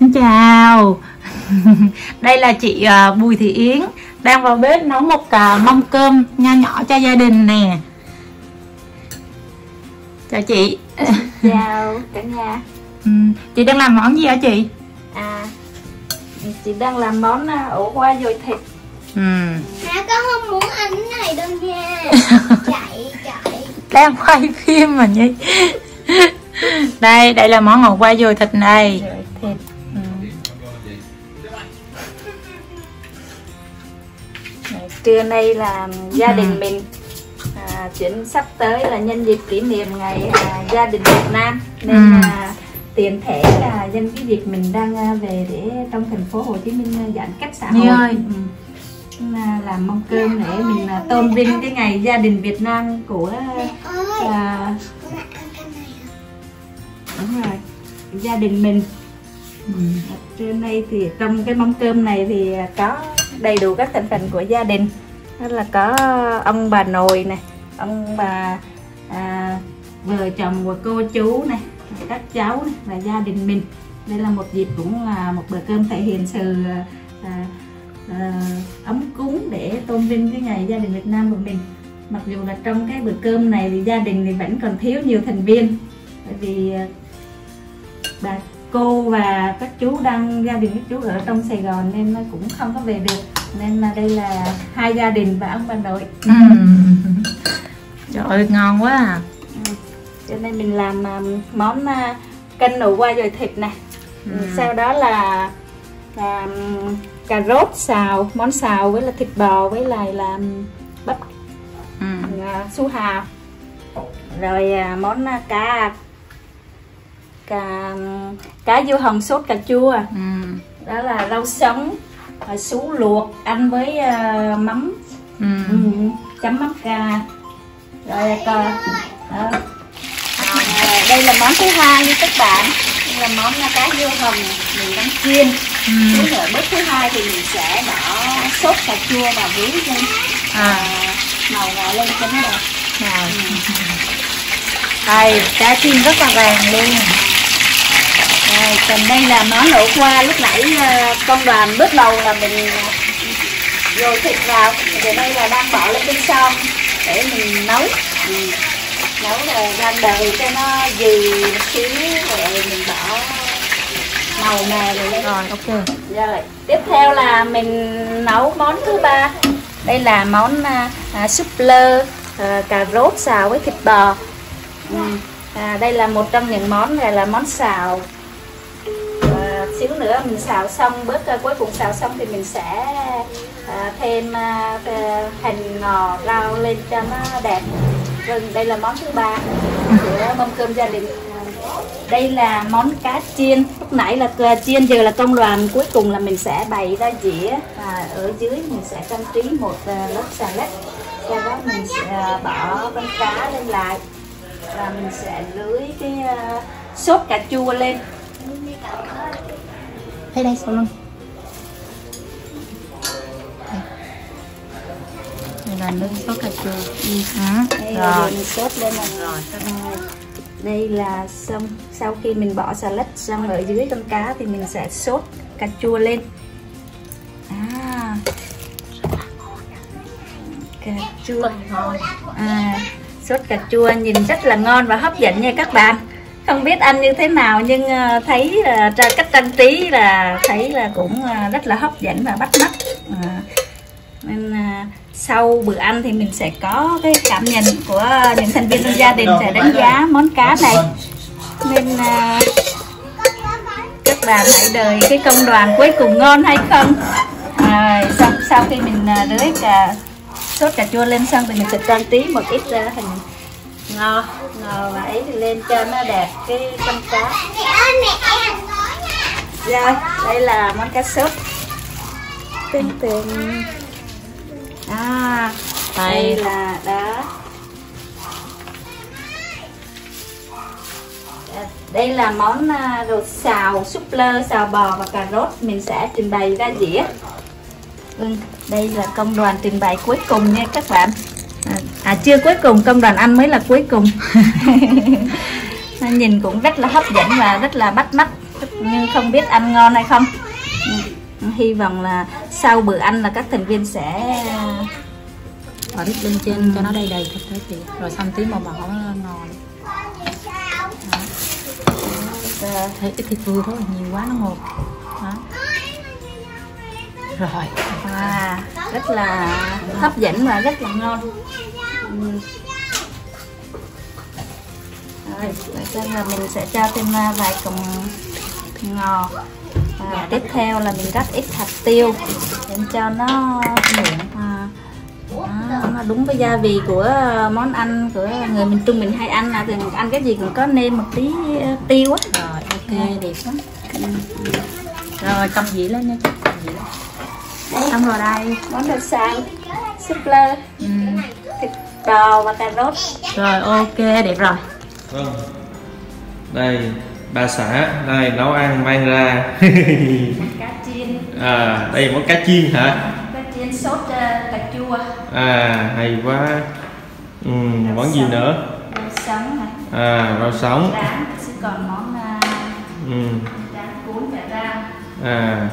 Xin chào. Đây là chị uh, Bùi Thị Yến Đang vào bếp nấu một uh, mâm cơm nho nhỏ cho gia đình nè. Chào chị. Chào cả nhà. Ừ, Chị đang làm món gì hả chị? À Chị đang làm món ổ qua dồi thịt. Ừ. Hả con không muốn ăn cái này đâu nha. Chạy chạy. Đang quay phim mà nhỉ Đây, đây là món ổ qua dồi thịt này thịt ừ. Trưa nay là gia đình mình à, Chuyển sắp tới là nhân dịp kỷ niệm ngày à, gia đình Việt Nam Nên Ừ. tiền thể là nhân cái dịp mình đang à, về để trong thành phố Hồ Chí Minh à, giãn cách xã hội ơi. ừ. Là làm mâm cơm để mình à, tôn vinh cái ngày gia đình Việt Nam của à, đúng rồi. Gia đình mình. Ừ. trưa nay thì trong cái mâm cơm này thì có đầy đủ các thành phần của gia đình. Đó là có ông bà nội này ông bà à, vợ chồng và cô chú này các cháu này và gia đình mình. Đây là một dịp cũng là một bữa cơm thể hiện sự à, à, ấm cúng để tôn vinh cái ngày gia đình Việt Nam của mình. Mặc dù là trong cái bữa cơm này thì gia đình thì vẫn còn thiếu nhiều thành viên. Bởi vì à, bà cô và các chú đang gia đình các chú ở trong Sài Gòn nên cũng không có về được. Nên là đây là hai gia đình và ông bà nội. Ừ. Trời ơi, ngon quá à. Cho nên mình làm à, món à, canh nụ qua dồi thịt này. Ừ. sau đó là, là cà rốt xào món xào với là thịt bò với lại là bắp ừ. à, su hào. Rồi món cá cá cá diêu hồng sốt cà chua Ừ. đó là rau sống à, sú luộc ăn với à, mắm Ừ. ừ, chấm mắm cà rồi cờ đó. À, đây là món thứ hai nha các bạn đây là món à, cá diêu hồng mình đang chiên Ừ. Ở bước thứ hai thì mình sẽ bỏ sốt cà chua vào dưới lên À. à, màu ngọ lên cho nó đẹp Nào. Đây, cá chiên rất là vàng luôn Rồi, còn đây là món ổ qua lúc nãy ờ, công đoàn bước đầu là mình rồi thịt vào. Giờ đây là đang bỏ lên bên trong để mình nấu. Ừ. nấu rồi đang đợi cho nó một xíu rồi mình bỏ màu nè rồi lên. Rồi, ok. Rồi tiếp theo là mình nấu món thứ ba. Đây là món à, à, súp lơ à, cà rốt xào với thịt bò. Ừ. à, đây là một trong những món này là món xào. à, xíu nữa mình xào xong bước à, cuối cùng xào xong thì mình sẽ à, thêm à, à hành ngò rau lên cho nó đẹp. Rồi đây là món thứ ba của mâm cơm gia đình. Đây là món cá chiên. Lúc nãy là cờ chiên giờ là công đoàn. Cuối cùng là mình sẽ bày ra dĩa và ở dưới. Mình sẽ trang trí một à, lớp salad. Sau đó mình sẽ bỏ con cá lên lại. Và mình sẽ lưới cái uh, sốt cà chua lên. Đây đây, sau lưng. Đây là nước sốt cà chua. Ừ. đây là Rồi. mình sốt lên là Rồi, À, đây là xong sau khi mình bỏ salad xong ở dưới con cá thì mình sẽ sốt cà chua lên. À. Cà chua. À, sốt cà chua nhìn rất là ngon và hấp dẫn nha các bạn không biết anh như thế nào nhưng ờ, thấy là cách trang trí là thấy là cũng ờ, rất là hấp dẫn và bắt mắt. À, nên à, sau bữa ăn thì mình sẽ có cái cảm nhận của những thành viên trong gia đình sẽ đánh giá món cá này. Nên à, các bạn hãy đợi cái công đoàn cuối cùng ngon hay không? À, sau, sau khi mình rưới cà sốt cà chua lên xong thì mình sẽ trang trí một ít à, hình ngò ngò và ấy thì lên cho nó đẹp cái con cá. Rồi đây là món cá sốt tương tương à đây là đó. Đây là món à, đồ xào súp lơ xào bò và cà rốt. Mình sẽ trình bày ra dĩa. Vâng đây là công đoàn trình bày cuối cùng nha các bạn à, chưa cuối cùng công đoàn ăn mới là cuối cùng. Nó nhìn cũng rất là hấp dẫn và rất là bắt mắt. Nhưng không biết ăn ngon hay không. Ừ, hy vọng là sau bữa ăn là các thành viên sẽ bỏ đít lên trên cho nó đầy đầy thật thế thì rồi xong tí mà bỏ ngò ờ, thấy ít thịt vừa thôi nhiều quá nó ngột. Đó. Rồi. À, rất là hấp dẫn và rất là ngon. Rồi vậy cho là mình sẽ cho thêm à, vài cọng ngò. Và tiếp theo là mình rắc ít hạt tiêu để cho nó mượn à, nó đúng với gia vị của món ăn của người miền Trung mình hay ăn. Là thì ăn cái gì cũng có nêm một tí tiêu á. Rồi ok đẹp lắm. rồi cầm dĩ lên nha cầm dĩ lên. Xong rồi đây món đặc sản súp lơ. Ừ. bò và cà rốt rồi ok đẹp rồi Vâng. Đây, bà xã đây nấu ăn mang ra. cá chiên à, đây món cá chiên hả? cá chiên sốt uh, cà chua À, hay quá. Ừ, món gì nữa? rau sống này À, rau sống. rán sẽ còn món uh, Ừ. rán cuốn chả rau À,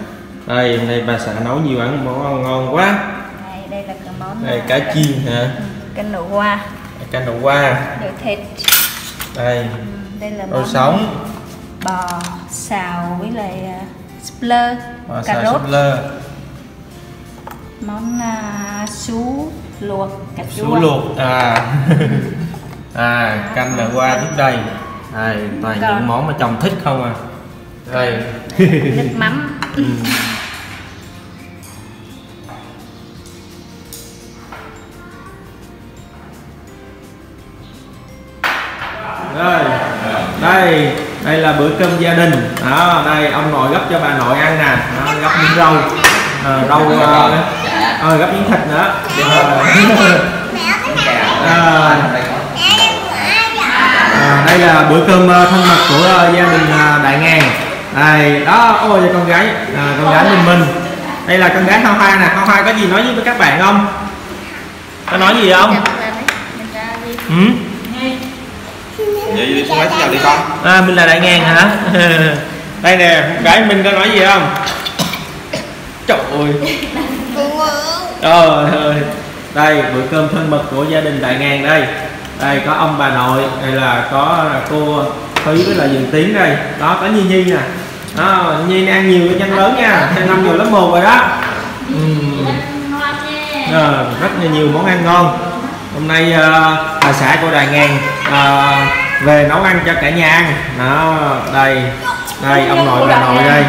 đây hôm nay bà xã nấu nhiều ăn món ăn ngon quá. này đây là cái món Đây uh, cá chiên hả? Canh nụ hoa Canh đậu qua. đậu thịt Đây, Ừ, đây là rau sống. bò xào với lại uh, súp lơ Và cà rốt súp lơ, món uh, sú luộc cà chua sú luộc. À. à, canh đậu qua trước đây. Đây, toàn Còn- những món mà chồng thích không à. Đây. nước mắm đây, đây là bữa cơm gia đình. Đó, đây ông nội gấp cho bà nội ăn nè, Đó, gấp miếng rau, à, rau, ờ, gấp miếng thịt nữa. À, à, đây là bữa cơm thân mật của gia đình Đại Ngàn. Đây, đó, ôi con gái, à, con gái Minh Minh. Đây là con gái Hoa Hoa nè, Hoa Hoa có gì nói với các bạn không? Có nói gì không? Ừ? Vậy đi xuống máy chào đi con À, mình là Đại Ngàn hả? Đây nè, con gái Minh có nói gì không? Trời ơi. Trời ơi. Đây, bữa cơm thân mật của gia đình Đại Ngàn đây. Đây có ông bà nội, đây là có cô Thúy với là Dương Tiến đây. Đó có Nhi Nhi nè. Đó, Nhi ăn nhiều cái nhân lớn nha, thêm năm nhiều lớp một rồi đó. Ờ, rất là nhiều món ăn ngon hôm nay ờ, bà xã của Đài Ngàn ờ, về nấu ăn cho cả nhà ăn. Đó đây. Đây ông nội bà nội đây.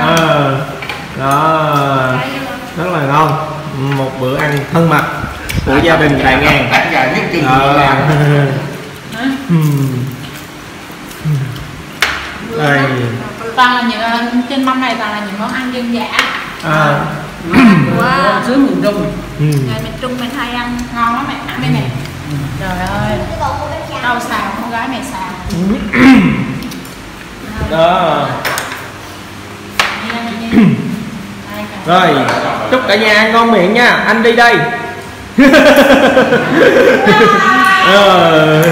Ờ, đó. Rất là ngon. Một bữa ăn thân mật của gia đình Đài Ngàn. Ờ. Đây. Toàn là những trên mâm này toàn là những món ăn dân dã. À, của dưới miền trung. Ừ. người miền Trung mình hay ăn ngon lắm mẹ. Ăn đây nè trời ơi. Rau xào con gái mẹ xào. Đó. Rồi chúc cả nhà ăn ngon miệng nha. Anh đi đây. Ờ.